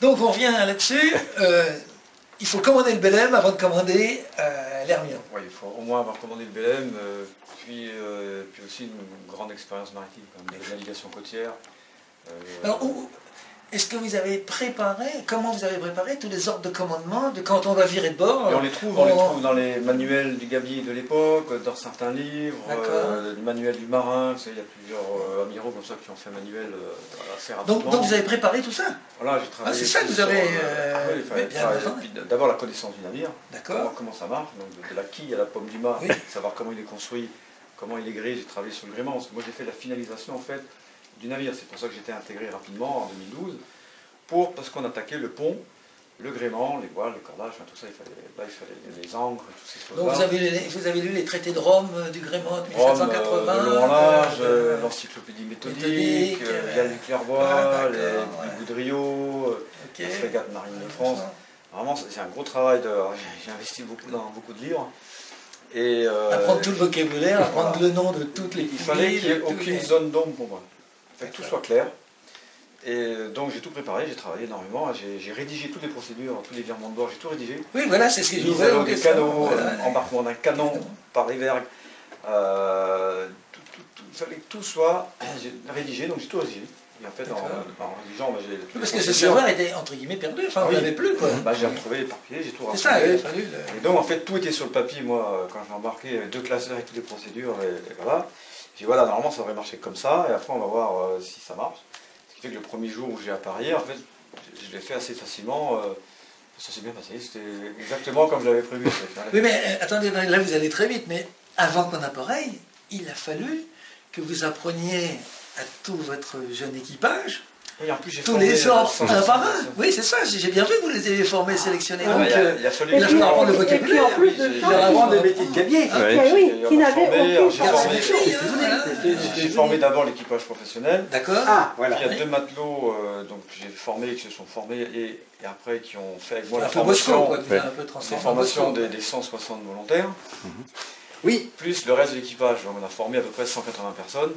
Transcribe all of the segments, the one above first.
Donc on revient là-dessus. Euh, il faut commander le Belém avant de commander euh. Ouais, il faut au moins avoir commandé le Belém, euh, puis, euh, puis aussi une grande expérience maritime, comme des navigations côtières. Euh, Alors, où- est-ce que vous avez préparé, comment vous avez préparé tous les ordres de commandement de quand on va virer de bord Et on les trouve, on les on- trouve dans les manuels du gabier de l'époque, dans certains livres, euh, le manuel du marin, vous savez, il y a plusieurs euh, amiraux comme ça qui ont fait un manuel euh, assez rapidement. donc, donc vous avez préparé tout ça Voilà, j'ai travaillé. Ah, c'est ça que vous avez, euh, oui, besoin. Puis D'abord la connaissance du navire, D'accord. comment, ça marche, donc de, de la quille à la pomme du mât, Oui. savoir comment il est construit, comment il est gréé. J'ai travaillé sur le gréement. parce que Moi, j'ai fait la finalisation en fait du navire. C'est pour ça que j'étais intégré rapidement en 2012, pour parce qu'on attaquait le pont, le gréement, les voiles, les cordages, enfin, tout ça. Il fallait, là, il fallait les ancres, toutes ces choses-là. Donc vous avez, lu- vous avez lu les traités de Rome euh, du Gréement de Rome, 1780 euh, de long large, euh, l'encyclopédie méthodique, méthodique, euh, Yann du Clairvoy, ah, les les ouais. Boudriot, euh, ok. la frégate marine de France. Vraiment, c'est un gros travail. De... J'ai investi beaucoup dans beaucoup de livres. Et euh, Apprendre tout le vocabulaire, apprendre voilà. le nom de toutes les il fallait qu'il n'y ait aucune les- zone d'ombre pour moi. Il fallait que tout soit clair. Et donc j'ai tout préparé, j'ai travaillé énormément, j'ai rédigé toutes les procédures, tous les virements de bord, j'ai tout rédigé. Oui, voilà, c'est ce que je en des canaux, Voilà. euh, embarquement d'un canon par les vergues. Euh, tout- tout- tout- Il fallait que tout soit rédigé, donc j'ai tout rédigé. Et en fait, en, en rédigeant, bah, j'ai Parce que ce savoir était entre guillemets perdu, enfin Ah vous oui. l'avez plus quoi. Bah, j'ai retrouvé les papiers, j'ai tout C'est rassemblé. ça, il fallu Et donc en fait tout était sur le papier, moi quand j'ai embarqué, il y avait deux classeurs avec toutes les procédures, et, et voilà. J'ai dit voilà, normalement ça devrait marcher comme ça, et après on va voir euh, si ça marche. Ce qui fait que le premier jour où j'ai appareillé, en fait, je, je l'ai fait assez facilement, euh, ça s'est bien passé, c'était exactement comme je l'avais prévu. Oui, mais euh, attendez, là vous allez très vite, mais avant qu'on appareille, il a fallu que vous appreniez à tout votre jeune équipage Oui, en plus j'ai tous formé, les euh, sans- un par un. Oui, c'est ça, j'ai bien vu que vous les avez formés, sélectionnés. Ah, Donc, il, a, euh, il a fallu fallu apprendre le et puis en vocabulaire. plus de j'ai- ça, Apprendre des métiers de gabier. Ah, oui, J'ai- qui formé, aucune alors, j'ai formé- formé d'abord l'équipage professionnel. D'accord Ah, voilà. Il y a deux matelots euh, donc, que j'ai formés, qui se sont formés et, après qui ont fait avec moi la formation, des, quoi. des 160 volontaires, Oui, plus le reste de l'équipage. On a formé à peu près 180 personnes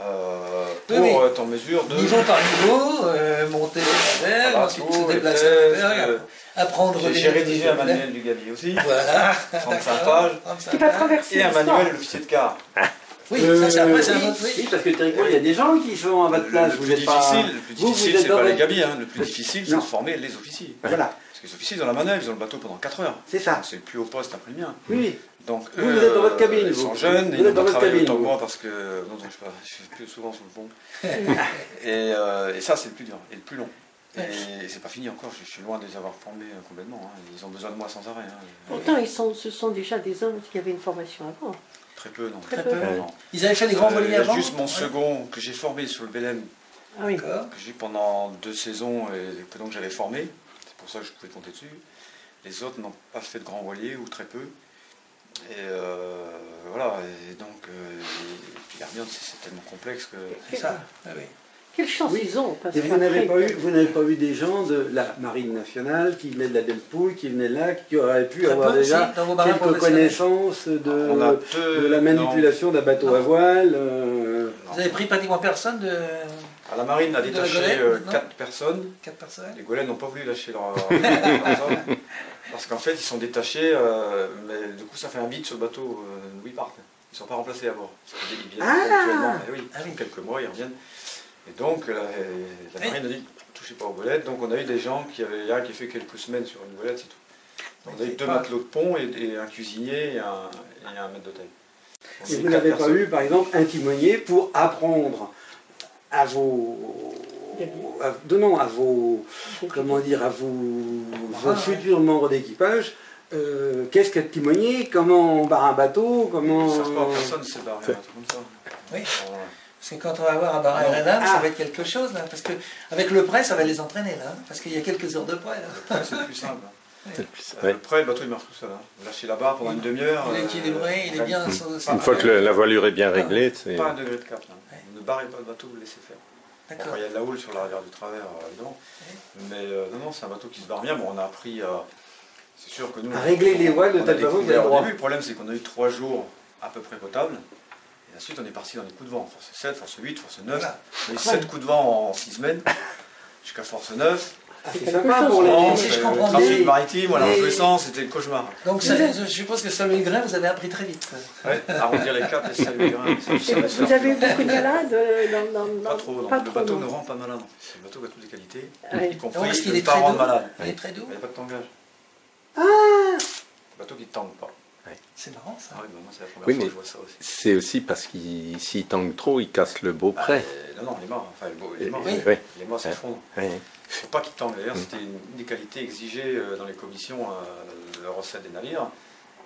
euh, Oui, pour oui. être en mesure de Niveau par niveau, euh, monter vergue, Voilà, ensuite se déplacer euh, apprendre J'ai les- j'ai rédigé un manuel du gabier aussi, Voilà, 35 d'accord, pages. 35 qui va pages. traverser et un manuel de l'officier de quart. Oui, ça c'est après, c'est un oui, autre. oui. parce que théoriquement, il y a des gens qui sont à votre place. le vous plus pas... difficile, le plus vous, vous difficile, êtes c'est dans pas les gabiers. hein. Le plus difficile, c'est de former les officiers. Voilà, Parce que les officiers, ils ont la manœuvre, ils ont le bateau pendant 4 heures. c'est ça. C'est le plus haut poste après le mien. Oui. Donc, Vous, vous êtes dans votre cabine, Ils vous. sont jeunes, Vous et ils ont travaillé autant que moi parce que non, non, je, sais pas, je suis plus souvent sur le pont. et, euh, et ça, c'est le plus dur et le plus long. Et c'est pas fini encore, je, suis loin de les avoir formés euh, complètement. hein. Ils ont besoin de moi sans arrêt. hein. Pourtant, ils sont, ce sont déjà des hommes qui avaient une formation avant. Très peu, non. Très peu. Non. Ils avaient fait des grands Euh, voiliers Il y a avant juste mon Ouais. second que j'ai formé sur le Belém, Ah oui. Que j'ai pendant deux saisons et que donc j'avais formé. C'est pour ça que je pouvais compter dessus. Les autres n'ont pas fait de grands voiliers ou très peu. Et euh, voilà, et donc, euh, et puis c'est tellement complexe que. C'est ça, ah oui. Quelle chance Oui. ils ont. Parce Et vous n'avez pas eu, pas des gens de la marine nationale qui venaient de la Delpouille, qui venaient là, qui auraient pu Très avoir peu, déjà si, quelques connaissances de, On a deux. de la manipulation d'un bateau à voile. euh. Vous avez pris pratiquement personne de À la marine a détaché Golène, euh, non quatre personnes. 4 personnes Les Golènes n'ont pas voulu lâcher leur, parce qu'en fait ils sont détachés, euh, mais du coup ça fait un vide sur le bateau euh, où ils partent. Ils ne sont pas remplacés à bord. Qu'ils viennent Ah ponctuellement, mais oui, Ah ils oui. quelques mois, ils reviennent. Et donc la, marine a dit touchez pas aux golettes. Donc on a eu des gens qui avaient un qui a fait quelques semaines sur une golette, c'est tout. On a eu deux Pas- matelots de pont et, et un cuisinier et un, et un maître d'hôtel. Et vous n'avez pas eu, par exemple, un timonier pour apprendre à vos. à- non, à vos. Comment dire, à vos, vos Ah, ouais. futurs membres d'équipage. euh, Qu'est-ce qu'être timonier Comment on barre un bateau Comment. Ils savent pas, personne ne sait barrer un truc comme ça. Oui. Parce que quand on va avoir un bar à. Renam, ça Ah. va être quelque chose, là. Parce que avec le prêt, ça va les entraîner, là. hein, Parce qu'il y a quelques heures de prêt, là. C'est plus simple. C'est plus- Euh, ouais. Le prêt, le bateau il marche tout seul. Hein. Vous lâchez la barre pendant une demi-heure. Il est euh, équilibré, il est bien. Une fois que le- la voilure est bien réglée, c'est. Pas un degré de cap. là. Ouais. Ne barrez pas le bateau, vous le laissez faire. Bon, il y a de la houle sur l'arrière du travers, euh, évidemment. Mais euh, non, non, c'est un bateau qui se barre bien. Bon, on a appris à. C'est sûr que nous. À régler les voiles de que vous avez au droit. début. Le problème, c'est qu'on a eu trois jours à peu près potables. Ensuite, on est parti dans les coups de vent. Force 7, force 8, force 9. Voilà. On a eu 7 coups de vent en 6 semaines. Jusqu'à force 9. Ah, C'est sympa pour les. Si je comprends le trafic maritime, voilà, Mais- tous les sens, c'était le cauchemar. Donc ça, je suppose que salut grain, vous avez appris très vite. Ouais, arrondir les caps et Et ça vous, avez eu beaucoup de malades euh, dans, dans, dans- Pas trop, non. pas le trop, bateau non. ne rend pas malade. C'est le bateau qui a toutes les qualités, Ouais. y compris Non, qu'il ne pas rendre malade. Il est très doux. Il n'y a pas de tangage. Ah Le bateau qui ne tangue pas. C'est marrant ça. Ah oui, bah, moi c'est la première Oui, fois mais- que je vois ça aussi. C'est aussi parce qu'il s'il tangue trop, il casse le beau Bah, prêt. euh, non, non, il est mort. Enfin, le beau- il est mort. Oui. Oui. Il est mort, c'est fond. Oui. Il ne faut pas qu'il tangue. D'ailleurs, Mm. c'était une des qualités exigées euh, dans les commissions euh, de recette des navires.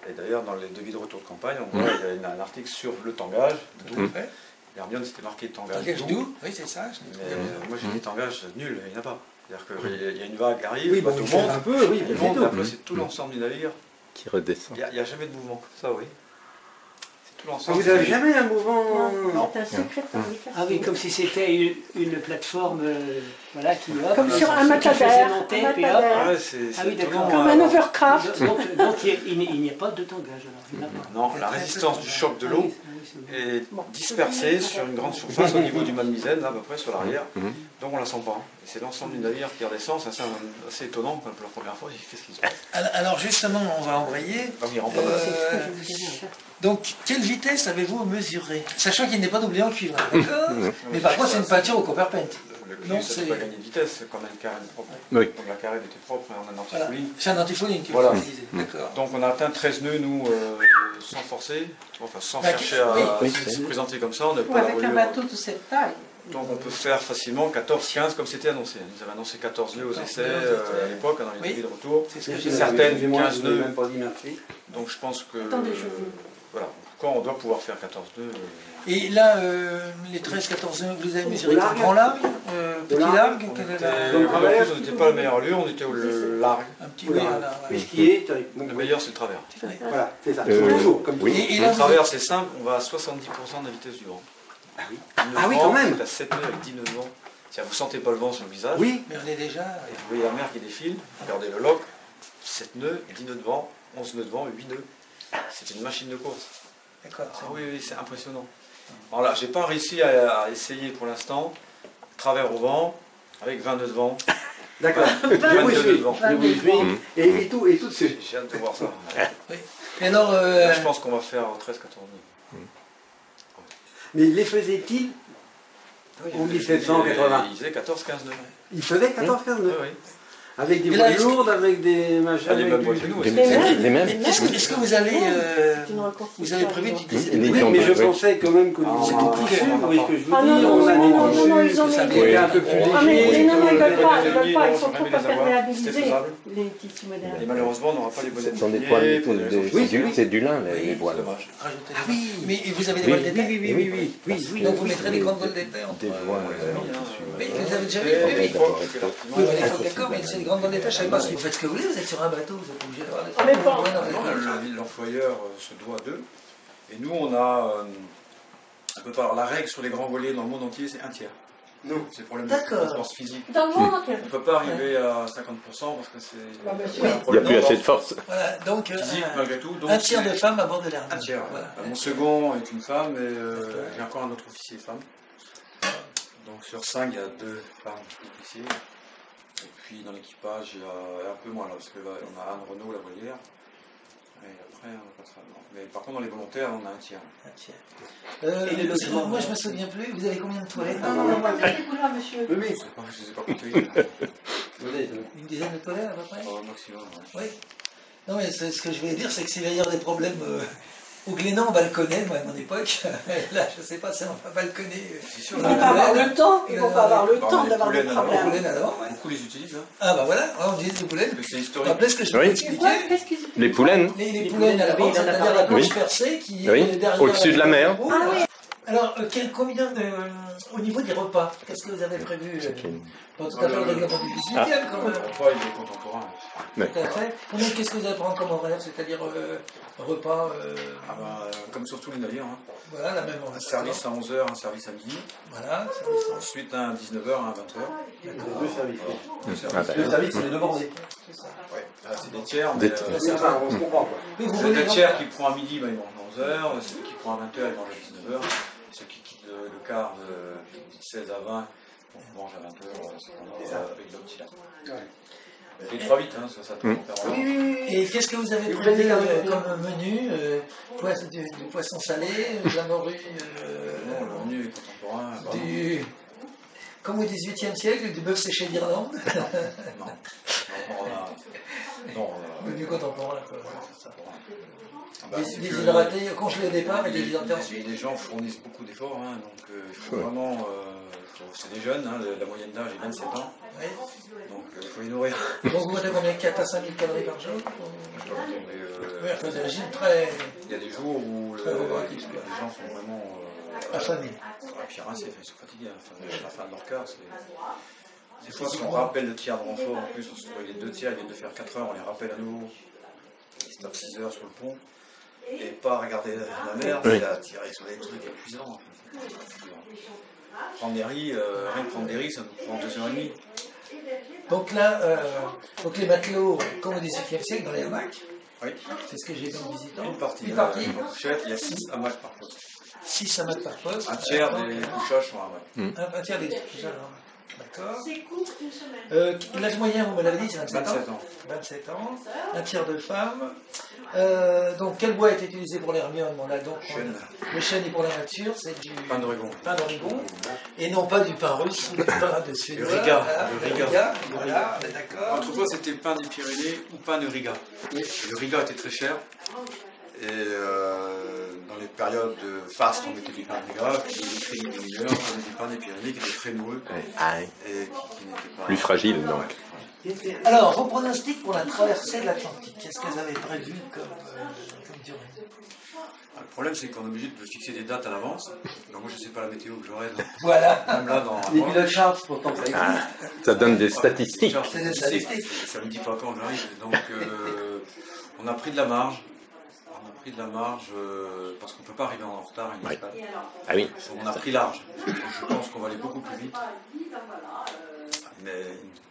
Et d'ailleurs, dans les devis de retour de campagne, on voit Mm. il y a un article sur le tangage. Tout fait. L'Hermione, c'était marqué tangage Tangage doux. oui c'est ça. je Mais euh, moi, j'ai dit tangage nul, il n'y en a pas. C'est-à-dire qu'il y a une vague qui arrive, Oui, le il change monte, un peu, oui, il c'est monte, tout. après c'est tout l'ensemble du navire. Qui redescend. Il n'y a, jamais de mouvement comme ça, oui. C'est tout Ah, l'ensemble. Vous n'avez jamais un mouvement. Non, c'est un secret fabrication. Ah oui, comme si c'était une, une plateforme euh, voilà, qui hop, Comme qui- sur un matadère. Ah oui, d'accord. Comme un overcraft. Donc, donc il n'y a, pas de tangage alors. il n'y en a pas. Non, la résistance du choc de l'eau ah est dispersée sur une grande surface au niveau du malmisaine, là, à peu près sur l'arrière. Mhm. Donc on la sent pas. C'est l'ensemble du navire qui redescend, c'est assez, assez étonnant quand pour la première fois. Qu'est-ce qui se passe Alors justement, on va envoyer. Ah oui, Euh. Donc, quelle vitesse avez-vous mesuré Sachant qu'il n'est pas doublé en cuivre, hein, d'accord? Mais par contre, c'est une peinture au copper Le Non, cuivre, ça c'est- ne peut pas gagner de vitesse, c'est quand même une carène propre. Oui. Donc la carène était propre et on a un Voilà. antifouling. C'est un antifouling que Voilà. D'accord. Donc on a atteint 13 nœuds, nous, euh, sans forcer, enfin sans Bah, chercher à oui. Se présenter comme ça. On Ou pas avec un bateau de cette taille. Donc on peut faire facilement 14-15 comme c'était annoncé. Ils avaient annoncé 14 nœuds aux 14 essais euh, à l'époque, dans les Oui. de retour. C'est ce que Certaines, excusez-moi, 15 je vous ai nœuds. même pas dit merci. Donc je pense que. Attendez, je euh, Voilà, quand on doit pouvoir faire 14 nœuds. Euh, Et là, euh, les 13-14 nœuds, vous avez mesuré De quel largue grand largue euh, De Petit largue largue on quel est la- on n'était pas à la meilleure allure, on était au le large. Un petit ce qui est. donc, Le meilleur, c'est le travers. Voilà, c'est ça. Euh, Toujours, comme oui. toujours. Et, et Le là, travers, c'est simple, on va à 70% de la vitesse du vent. Ah oui. Le Ah oui, quand même. À 7 nœuds avec 10 nœuds de vent. Vous sentez pas le vent sur le visage. Oui, Mais on est déjà. Et vous voyez la mer qui défile, regardez le lock, 7 nœuds, 10 nœuds de vent, 11 nœuds de vent, 8 nœuds. C'est une machine de course. D'accord. Ah oui, oui, c'est impressionnant. Alors là, j'ai pas réussi à, à essayer pour l'instant, travers au vent, avec 20 nœuds de vent. d'accord. Je vous 22 nœuds de vent. Mhm. Et, et tout, et tout de suite. J'ai hâte de voir ça. Alors, euh, Là, je pense qu'on va faire 13-14 nœuds. Mais les faisait-il En 1780. Il faisait 14-15 nœuds. Il faisait 14 15 Oui, nœuds. oui. Avec des Et là, que- lourdes, avec des machins. Ah, les avec nous Les. Les mêmes. les mêmes. Les est-ce que, vous allez. euh, vous avez prévu d'utiliser Oui, des les Oui, gens- mais je pensais quand même que Ah, tout compliqué, tissu, on vous voyez que je veux Ah non, non, On non, a non, des non, non, non, tissus ils ont mis- un peu plus. Ah, mais, mais non, non, ils les veulent pas, ils veulent pas, ils sont trop les imperméabilisés, les tissus Et modernes. malheureusement, on n'aura pas les de sont des des des- oui. c'est du lin, les, les voiles. Ah des- oui. Mais vous avez des voiles d'été Oui, oui, oui, oui, oui, oui, oui. Donc vous mettrez des grandes des- voiles d'été. Des voiles. Euh, vous avez déjà vu, et oui, Ah, d'accord, mais je pas. Vous faites ce que vous voulez, vous êtes sur un bateau, vous êtes obligé d'avoir des. Ouais, non, l'employeur euh, se doit d'eux. Et nous, on a euh, un peu par la règle sur les grands volets dans le monde entier, c'est un tiers. Non. C'est le problème D'accord. de force physique. Dans le monde, On ne peut pas arriver à 50% parce que c'est Ah, bah, Il n'y a problème plus assez de force. Voilà, donc euh, physique malgré tout. Donc un tiers de femmes à bord de l'air. Un tiers. Mon second est une femme et euh, j'ai encore un autre officier femme. Donc sur cinq, il y a deux femmes officiers. Puis dans l'équipage, il y a un peu moins là, parce que là, on a Anne Renault, la voilière. Et après, on n'a pas ça. non. Mais par contre, dans les volontaires, on a un tiers. Un tiers. Euh, Et moi, je me souviens plus. Vous avez combien de toilettes Non, non, non, moi, là, monsieur. Oui. Je sais pas, je. Une dizaine de toilettes à peu près? Au maximum. ouais. Oui. Non, mais ce que je voulais dire, c'est que s'il va y avoir des problèmes euh, au Glénan, on balconnait, moi, à mon époque, là, je sais pas si on va balconner. Ils on vont pas avoir le temps, ils vont pas avoir le temps les d'avoir des problèmes. Beaucoup les utilisent. Hein. Ah, bah voilà, on dit des poulaines. Mais c'est historique. rappelez ce que je Qu'est-ce qu'ils Les poulaines Les, les Les poulaines à la bande, c'est-à-dire la planche percée qui est derrière. au-dessus de la mer. Ah. Alors, euh, quel, combien de, au niveau des repas, qu'est-ce que vous avez prévu euh, Pas tout à fait le règlement du 18e quand même. On pas, il est contemporain. Tout à fait. Combien- Qu'est-ce que vous allez prendre comme horaire C'est-à-dire euh, repas, euh, Ah bah, euh, comme sur tous les navires. Hein. voilà, la même Un service à 11h, un service à midi. Voilà, Ensuite, un 19h, un 20h. Deux services. Deux Ah, services. Deux services, c'est les deux bordés. c'est ça. Ouais. Ah, c'est des tiers, mais Des euh, tiers. c'est Enfin, on se comprend c'est le tiers qui prend à midi, bah, il mange à 11h. Celui qui prend à 20h, il mange à 19h. Ceux qui quittent le, le quart de 16 à 20, Bon, j'avais un peu euh, ce qu'on a, C'est euh, avec. Il est trop vite, hein, ça, ça Mm. oui. Et qu'est-ce que vous avez Et vous prévu l'avez euh, gardé comme menu euh, poisson- du, du poisson salé, de la morue, euh, Non, le menu est contemporain. du, comme au XVIIIe siècle, du bœuf séché d'Irlande, Non. Non, on a. Non, on a. ou du contemporain. Quoi. ça. Ah bah, Des- c'est que- Déshydraté, congelé au départ les, déshydraté les- ensuite. les gens fournissent beaucoup d'efforts, hein, donc euh, il faut Ouais. vraiment. euh, c'est des jeunes, hein, la, la moyenne d'âge est 27 ans, donc euh, il faut les nourrir. Donc vous mangez combien 4 à 5 000 calories par jour Je dois vous mais, euh, Oui, très Il y a des jours où le- les, gens sont vraiment. Euh, affamés. ah, puis enfin, ils sont fatigués, hein, enfin, à la fin de leur quart. c'est- Des fois, si on rappelle le tiers de renfort, en plus, on se trouve les deux tiers, ils de faire 4 heures, on les rappelle à nouveau. Ils se tapent 6 heures sur le pont. Et pas regarder la mer, Oui. mais à tirer sur des trucs épuisants. Prendre des riz, euh, rien que prendre des riz, ça nous prend 2 heures et demie. Donc là, euh, donc les matelots, comme au XVIIe siècle, dans les hamacs, Oui, c'est ce que j'ai vu en visitant. une partie. Une partie, il y a 6 hamacs par poste. 6 hamacs par poste. Un tiers des couchages sont hamacs. Un, un tiers des couchages hamac. D'accord. Euh, L'âge moyen, vous me l'avez dit, c'est 27, 27 ans. ans. 27 ans. Un tiers de femmes. Euh, donc quel bois est utilisé pour l'hermione? Donc, on- Chêne. Le chêne est pour la nature, c'est du Pain d'Oregon. pain. Et non pas du pain russe ou du pain de Suédois. Le Riga, Voilà, le le Riga. Riga. Voilà, on est d'accord. Autrefois, c'était pain des Pyrénées ou pain de Riga. Le Riga était très cher. Et euh, dans les périodes de faste, on mettait du pain de Riga. Puis les crédits de mineurs, on mettait du pain des Pyrénées qui était très noueux Ah, et qui, qui n'était pas. Plus fragile, donc. Alors, vos pronostics pour la traversée de l'Atlantique, qu'est-ce que vous avez prévu comme, euh, comme durée? Le problème, c'est qu'on est obligé de fixer des dates à l'avance. Donc, moi, je ne sais pas la météo que j'aurai. Voilà. Même là, dans. Les pilotes Charles, pourtant, ça. Ah, ça donne des statistiques. C'est des statistiques. Ça ne me dit pas quand j'arrive. Donc, euh, on a pris de la marge. On a pris de la marge euh, parce qu'on ne peut pas arriver en retard Oui. Ah oui. Donc, on a pris large. Je pense qu'on va aller beaucoup plus vite. Mais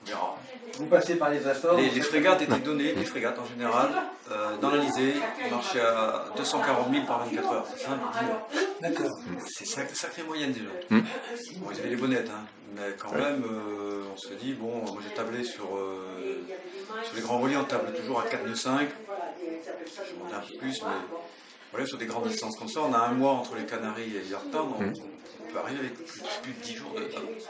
on verra. Vous passez par les Açores. Les, les frégates étaient données, les frégates en général, euh, dans l'Alizé, marchaient à 240 000 par 24 heures. C'est simple, dis-moi. D'accord. C'est sac- sacrée moyenne déjà. Mm. Bon, ils avaient les bonnettes, hein. mais quand même, euh, on se dit, bon, moi j'ai tablé sur, euh, sur les grands voiliers, on table toujours à 4 nœuds 5. Je monte un peu plus, mais voilà, sur des grandes distances comme ça, on a un mois entre les Canaries et Yorktown, on, Mm. on peut arriver avec plus, plus de 10 jours de d'avance.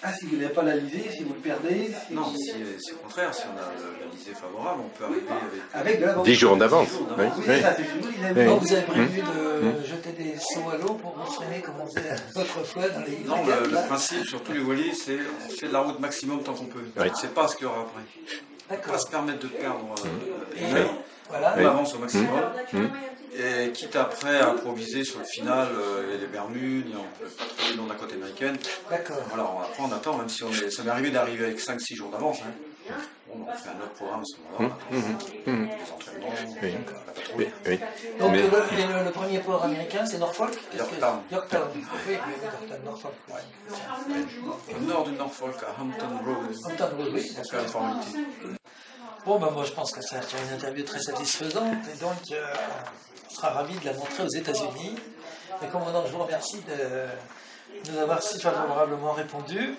Ah, si vous n'avez pas l'Alizé, si vous le perdez, si- Non, si, c'est au contraire, si on a le- la visée favorable, on peut arriver avec. avec de l'avance. 10 jours d'avance. Oui. Oui, oui. ça, vous, Donc avez prévu de jeter des seaux à l'eau pour vous freiner comme on faisait autrefois dans les Non, le, le principe sur tous les voiliers, c'est on fait de la route maximum tant qu'on peut. On ne sait pas ce qu'il y aura après. On ne peut pas se permettre de perdre euh, une heure. Voilà. On avance au maximum. Mm. Et quitte après à improviser sur le final, euh, il y a les Bermudes, et on peut patrouiller le long de la côte américaine. D'accord. Voilà, on, après on attend, même si on est, ça m'est arrivé d'arriver avec 5-6 jours d'avance. hein. Bon, on fait un autre programme à ce moment-là. Mm, mm, mm. Les entraînements, Oui. la patrouille. Oui, oui. Donc Mais- le, le- le premier port américain, c'est Norfolk Yorktown. Yorktown. Oui, Norfolk. ouais. Au nord de Norfolk, à Hampton Roads, Hampton Roads, oui, formalité. Bon, ben moi je pense que ça faire une interview très satisfaisante et donc euh, on sera ravi de la montrer aux États-Unis. Et commandant, je vous remercie de nous avoir si favorablement répondu.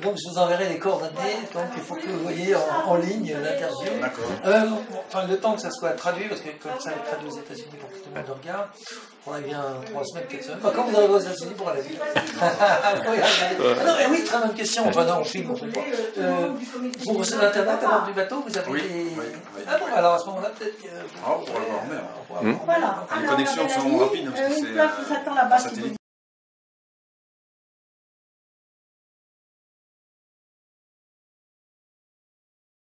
Et donc je vous enverrai les coordonnées, donc il faut que vous voyez en, en ligne l'interview. D'accord. Euh, enfin, le temps que ça soit traduit, parce que comme ça être traduit aux États-Unis pour que tout le monde le regarde, on a bien trois semaines, quatre semaines. Enfin, quand vous arrivez aux États-Unis pour aller vite. Ah non, mais oui, très bonne question. Enfin, non, on filme, on fait pas. Euh, vous recevez Internet à bord du bateau, vous avez Oui, des. oui, oui. Ah bon, alors à ce moment-là, peut-être que. Ah, on pourra le voir Hmm. voir. Voilà. Les connexions sont rapides, parce que c'est Une place qui euh, s'attend là-bas.